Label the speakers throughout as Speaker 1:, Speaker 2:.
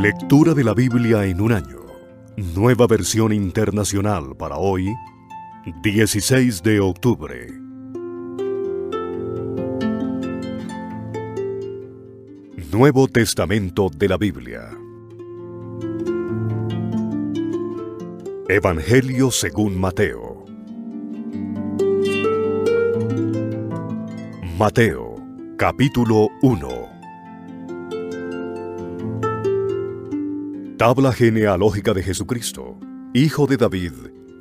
Speaker 1: Lectura de la Biblia en un año. Nueva versión internacional para hoy, 16 de octubre. Nuevo Testamento de la Biblia. Evangelio según Mateo. Mateo, capítulo 1. Tabla genealógica de Jesucristo, hijo de David,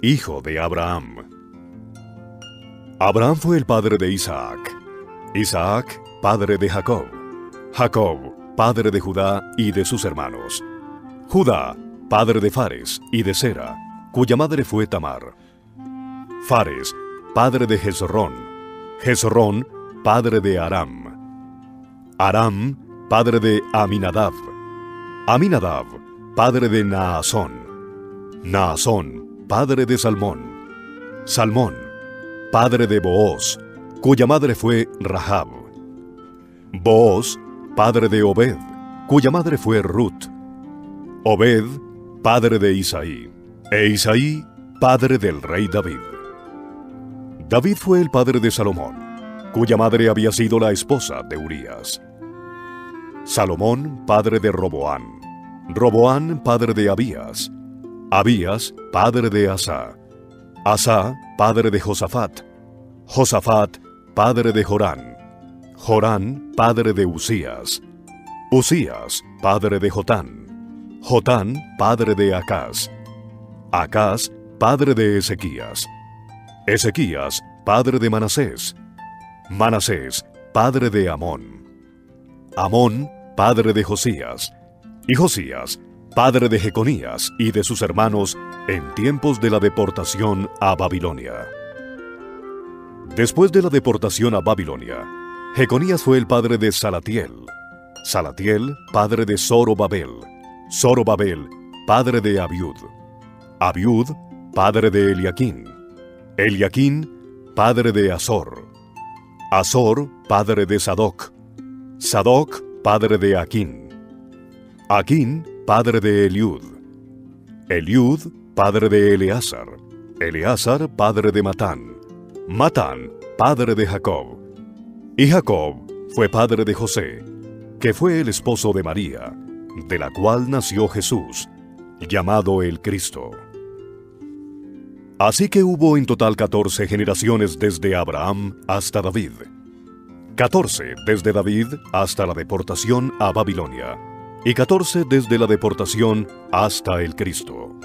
Speaker 1: hijo de Abraham. Abraham fue el padre de Isaac, Isaac, padre de Jacob, Jacob, padre de Judá y de sus hermanos, Judá, padre de Fares y de Sera, cuya madre fue Tamar, Fares, padre de Jezrón, Jezrón, padre de Aram, Aram, padre de Aminadab, Aminadab, padre de Naasón, Naasón, padre de Salmón, Salmón, padre de Booz, cuya madre fue Rahab, Booz, padre de Obed, cuya madre fue Ruth, Obed, padre de Isaí, e Isaí, padre del rey David. David fue el padre de Salomón, cuya madre había sido la esposa de Urías. Salomón, padre de Roboán. Roboán, padre de Abías. Abías, padre de Asa. Asa, padre de Josafat. Josafat, padre de Jorán. Jorán, padre de Usías. Usías, padre de Jotán. Jotán, padre de Acaz. Acaz, padre de Ezequías. Ezequías, padre de Manasés. Manasés, padre de Amón. Amón, padre de Josías. Y Josías, padre de Jeconías y de sus hermanos en tiempos de la deportación a Babilonia. Después de la deportación a Babilonia, Jeconías fue el padre de Salatiel. Salatiel, padre de Zorobabel. Zorobabel, padre de Abiud. Abiud, padre de Eliaquín. Eliaquín, padre de Azor. Azor, padre de Sadoc. Sadoc, padre de Aquín. Aquín, padre de Eliud. Eliud, padre de Eleazar. Eleazar, padre de Matán. Matán, padre de Jacob. Y Jacob fue padre de José, que fue el esposo de María, de la cual nació Jesús, llamado el Cristo. Así que hubo en total 14 generaciones desde Abraham hasta David. 14 desde David hasta la deportación a Babilonia y 14 desde la deportación hasta el Cristo.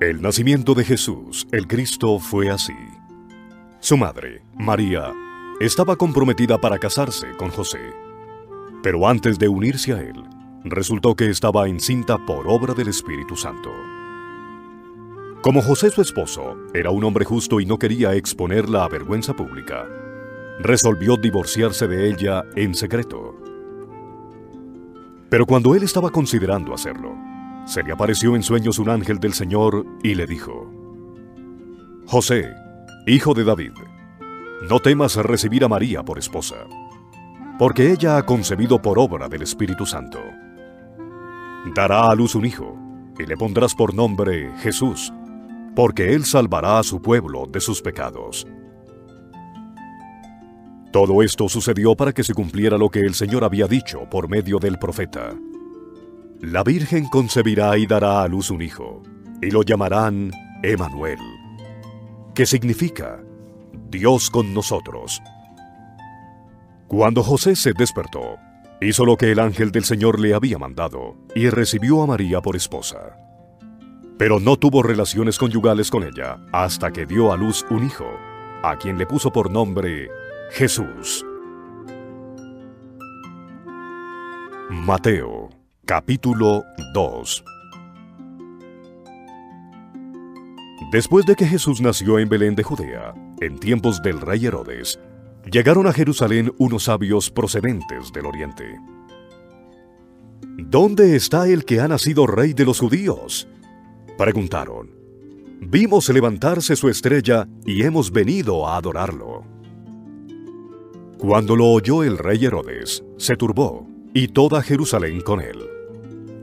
Speaker 1: El nacimiento de Jesús, el Cristo, fue así. Su madre, María, estaba comprometida para casarse con José, pero antes de unirse a él, resultó que estaba encinta por obra del Espíritu Santo. Como José su esposo era un hombre justo y no quería exponerla a vergüenza pública, resolvió divorciarse de ella en secreto. Pero cuando él estaba considerando hacerlo, se le apareció en sueños un ángel del Señor y le dijo, José, hijo de David, no temas recibir a María por esposa, porque ella ha concebido por obra del Espíritu Santo. Dará a luz un hijo, y le pondrás por nombre Jesús, porque él salvará a su pueblo de sus pecados. Todo esto sucedió para que se cumpliera lo que el Señor había dicho por medio del profeta. La Virgen concebirá y dará a luz un hijo, y lo llamarán Emanuel, que significa Dios con nosotros. Cuando José se despertó, hizo lo que el ángel del Señor le había mandado, y recibió a María por esposa pero no tuvo relaciones conyugales con ella hasta que dio a luz un hijo, a quien le puso por nombre Jesús. Mateo, capítulo 2 Después de que Jesús nació en Belén de Judea, en tiempos del rey Herodes, llegaron a Jerusalén unos sabios procedentes del oriente. ¿Dónde está el que ha nacido rey de los judíos? Preguntaron. Vimos levantarse su estrella y hemos venido a adorarlo. Cuando lo oyó el rey Herodes, se turbó y toda Jerusalén con él.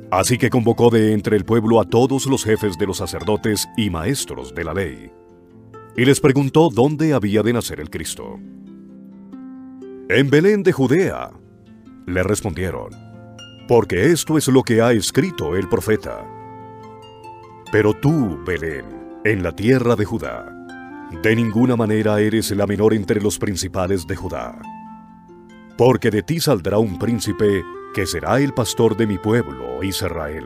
Speaker 1: Así que convocó de entre el pueblo a todos los jefes de los sacerdotes y maestros de la ley, y les preguntó dónde había de nacer el Cristo. En Belén de Judea, le respondieron, porque esto es lo que ha escrito el profeta. Pero tú, Belén, en la tierra de Judá, de ninguna manera eres la menor entre los principales de Judá, porque de ti saldrá un príncipe que será el pastor de mi pueblo, Israel.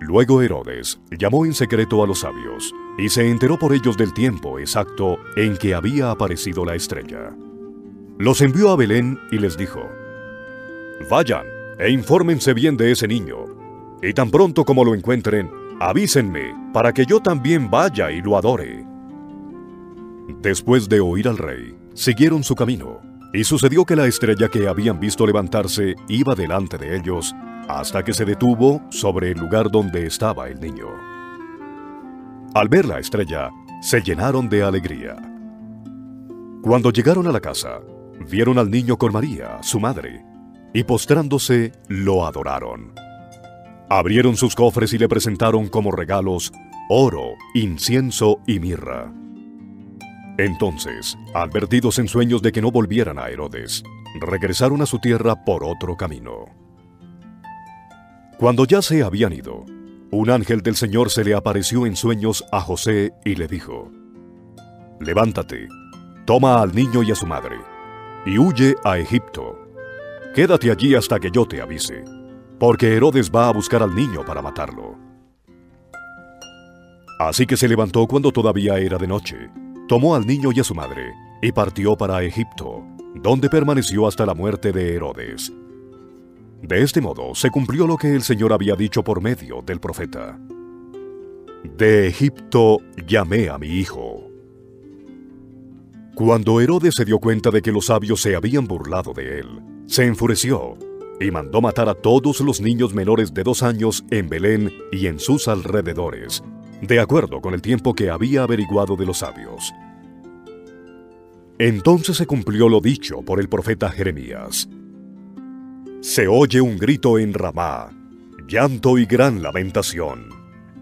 Speaker 1: Luego Herodes llamó en secreto a los sabios y se enteró por ellos del tiempo exacto en que había aparecido la estrella. Los envió a Belén y les dijo, Vayan e infórmense bien de ese niño, y tan pronto como lo encuentren, avísenme para que yo también vaya y lo adore. Después de oír al rey, siguieron su camino y sucedió que la estrella que habían visto levantarse iba delante de ellos hasta que se detuvo sobre el lugar donde estaba el niño. Al ver la estrella, se llenaron de alegría. Cuando llegaron a la casa, vieron al niño con María, su madre, y postrándose, lo adoraron. Abrieron sus cofres y le presentaron como regalos oro, incienso y mirra. Entonces, advertidos en sueños de que no volvieran a Herodes, regresaron a su tierra por otro camino. Cuando ya se habían ido, un ángel del Señor se le apareció en sueños a José y le dijo, Levántate, toma al niño y a su madre, y huye a Egipto. Quédate allí hasta que yo te avise, porque Herodes va a buscar al niño para matarlo. Así que se levantó cuando todavía era de noche tomó al niño y a su madre, y partió para Egipto, donde permaneció hasta la muerte de Herodes. De este modo se cumplió lo que el Señor había dicho por medio del profeta. De Egipto llamé a mi hijo. Cuando Herodes se dio cuenta de que los sabios se habían burlado de él, se enfureció y mandó matar a todos los niños menores de dos años en Belén y en sus alrededores, de acuerdo con el tiempo que había averiguado de los sabios. Entonces se cumplió lo dicho por el profeta Jeremías. Se oye un grito en Ramá, llanto y gran lamentación.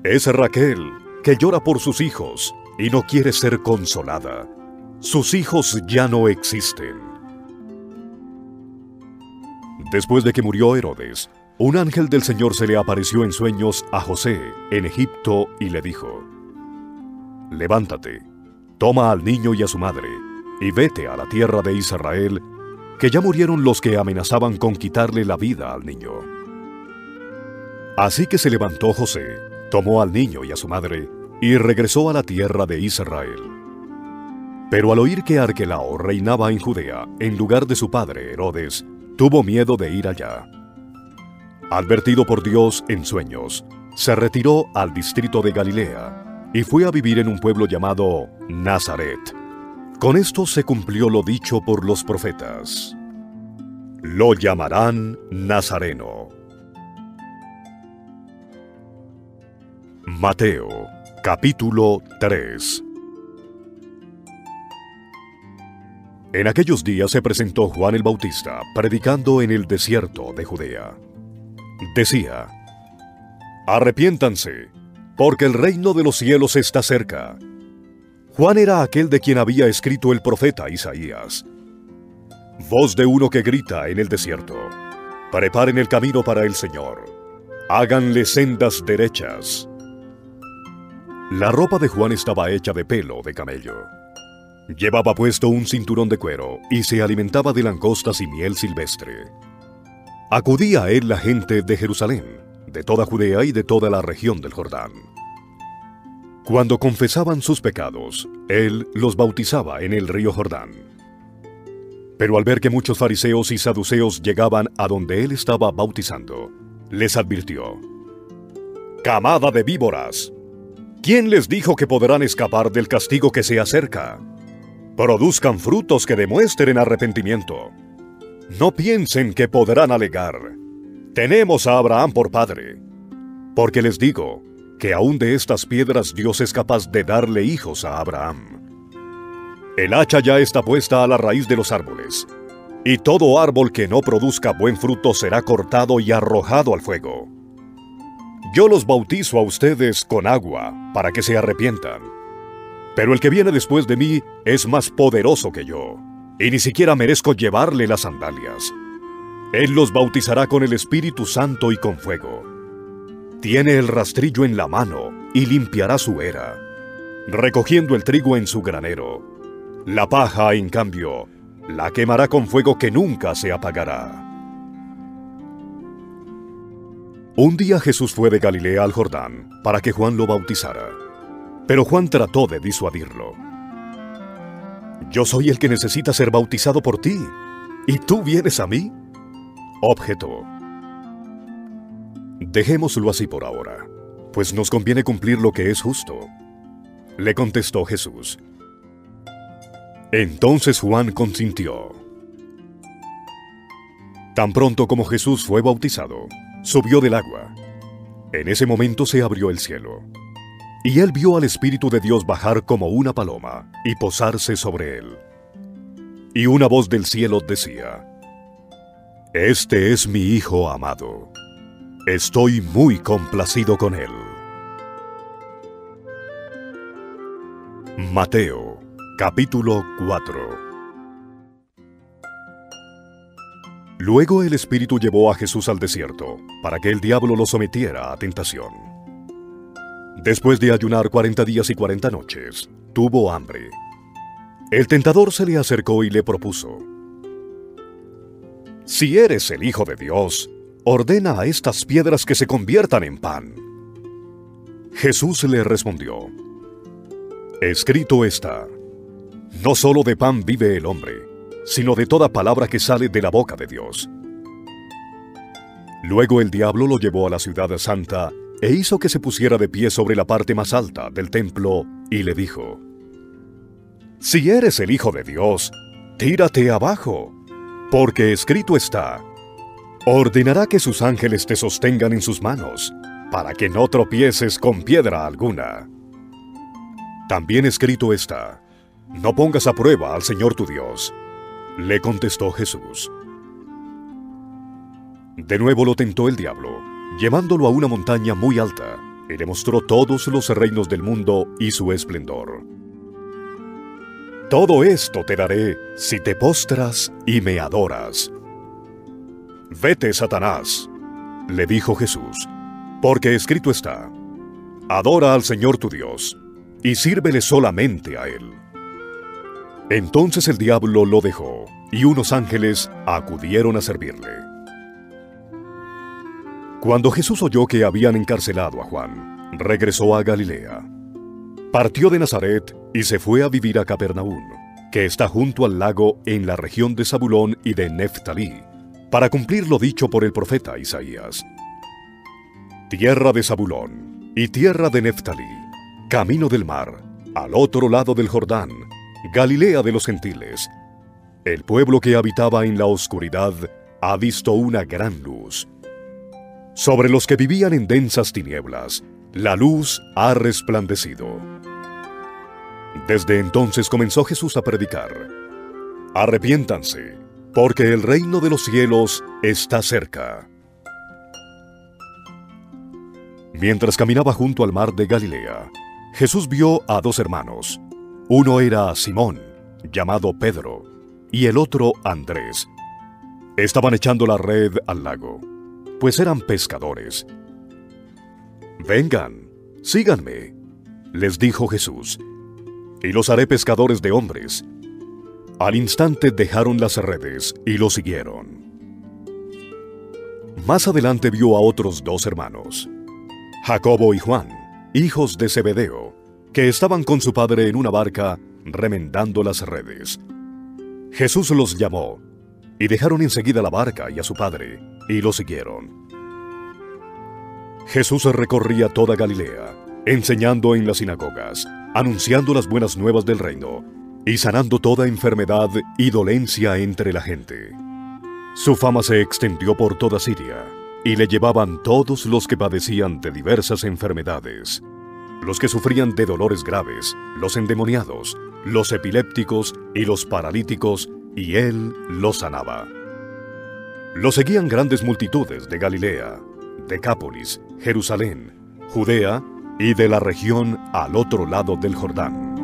Speaker 1: Es Raquel, que llora por sus hijos y no quiere ser consolada. Sus hijos ya no existen. Después de que murió Herodes, un ángel del Señor se le apareció en sueños a José en Egipto y le dijo, Levántate, toma al niño y a su madre, y vete a la tierra de Israel, que ya murieron los que amenazaban con quitarle la vida al niño. Así que se levantó José, tomó al niño y a su madre, y regresó a la tierra de Israel. Pero al oír que Arquelao reinaba en Judea en lugar de su padre Herodes, tuvo miedo de ir allá advertido por Dios en sueños, se retiró al distrito de Galilea y fue a vivir en un pueblo llamado Nazaret. Con esto se cumplió lo dicho por los profetas. Lo llamarán Nazareno. Mateo, capítulo 3 En aquellos días se presentó Juan el Bautista predicando en el desierto de Judea decía, Arrepiéntanse, porque el reino de los cielos está cerca. Juan era aquel de quien había escrito el profeta Isaías. Voz de uno que grita en el desierto, preparen el camino para el Señor, háganle sendas derechas. La ropa de Juan estaba hecha de pelo de camello. Llevaba puesto un cinturón de cuero y se alimentaba de langostas y miel silvestre. Acudía a él la gente de Jerusalén, de toda Judea y de toda la región del Jordán. Cuando confesaban sus pecados, él los bautizaba en el río Jordán. Pero al ver que muchos fariseos y saduceos llegaban a donde él estaba bautizando, les advirtió, Camada de víboras, ¿quién les dijo que podrán escapar del castigo que se acerca? Produzcan frutos que demuestren arrepentimiento. No piensen que podrán alegar, tenemos a Abraham por padre, porque les digo que aún de estas piedras Dios es capaz de darle hijos a Abraham. El hacha ya está puesta a la raíz de los árboles. y todo árbol que no produzca buen fruto será cortado y arrojado al fuego. Yo los bautizo a ustedes con agua para que se arrepientan. Pero el que viene después de mí es más poderoso que yo, y ni siquiera merezco llevarle las sandalias. Él los bautizará con el Espíritu Santo y con fuego. Tiene el rastrillo en la mano y limpiará su era, recogiendo el trigo en su granero. La paja, en cambio, la quemará con fuego que nunca se apagará. Un día Jesús fue de Galilea al Jordán para que Juan lo bautizara, pero Juan trató de disuadirlo. Yo soy el que necesita ser bautizado por ti, ¿y tú vienes a mí? Objetó. Dejémoslo así por ahora, pues nos conviene cumplir lo que es justo. Le contestó Jesús. Entonces Juan consintió. Tan pronto como Jesús fue bautizado, subió del agua. En ese momento se abrió el cielo, y él vio al Espíritu de Dios bajar como una paloma y posarse sobre él. Y una voz del cielo decía, Este es mi Hijo amado Estoy muy complacido con él. Mateo, capítulo 4 Luego el Espíritu llevó a Jesús al desierto, para que el diablo lo sometiera a tentación. Después de ayunar cuarenta días y cuarenta noches, tuvo hambre. El tentador se le acercó y le propuso, Si eres el Hijo de Dios, ordena a estas piedras que se conviertan en pan. Jesús le respondió, Escrito está, no solo de pan vive el hombre, sino de toda palabra que sale de la boca de Dios. Luego el diablo lo llevó a la ciudad santa e hizo que se pusiera de pie sobre la parte más alta del templo y le dijo, Si eres el Hijo de Dios, tírate abajo, porque escrito está, Ordenará que sus ángeles te sostengan en sus manos, para que no tropieces con piedra alguna. También escrito está, no pongas a prueba al Señor tu Dios. Le contestó Jesús. De nuevo lo tentó el diablo, llevándolo a una montaña muy alta, y le mostró todos los reinos del mundo y su esplendor. Todo esto te daré si te postras y me adoras, Vete, Satanás, le dijo Jesús, porque escrito está, Adora al Señor tu Dios, y sírvele solamente a Él. Entonces el diablo lo dejó, y unos ángeles acudieron a servirle. Cuando Jesús oyó que habían encarcelado a Juan, regresó a Galilea. Partió de Nazaret y se fue a vivir a Capernaum, que está junto al lago en la región de Zabulón y de Neftalí para cumplir lo dicho por el profeta Isaías. Tierra de Zabulón y tierra de Neftalí, camino del mar, al otro lado del Jordán, Galilea de los gentiles. El pueblo que habitaba en la oscuridad ha visto una gran luz. Sobre los que vivían en densas tinieblas, la luz ha resplandecido. Desde entonces comenzó Jesús a predicar. Arrepiéntanse porque el reino de los cielos está cerca. Mientras caminaba junto al mar de Galilea, Jesús vio a dos hermanos. Uno era Simón, llamado Pedro, y el otro Andrés. Estaban echando la red al lago, pues eran pescadores. Vengan, síganme, les dijo Jesús, y los haré pescadores de hombres. Al instante dejaron las redes y lo siguieron. Más adelante vio a otros dos hermanos, Jacobo y Juan, hijos de Zebedeo, que estaban con su padre en una barca remendando las redes. Jesús los llamó, y dejaron enseguida la barca y a su padre, y lo siguieron. Jesús recorría toda Galilea, enseñando en las sinagogas, anunciando las buenas nuevas del reino, y sanando toda enfermedad y dolencia entre la gente. Su fama se extendió por toda Siria, y le llevaban todos los que padecían de diversas enfermedades, los que sufrían de dolores graves, los endemoniados, los epilépticos y los paralíticos, y él lo sanaba. Lo seguían grandes multitudes de Galilea, Decápolis, Jerusalén, Judea y de la región al otro lado del Jordán.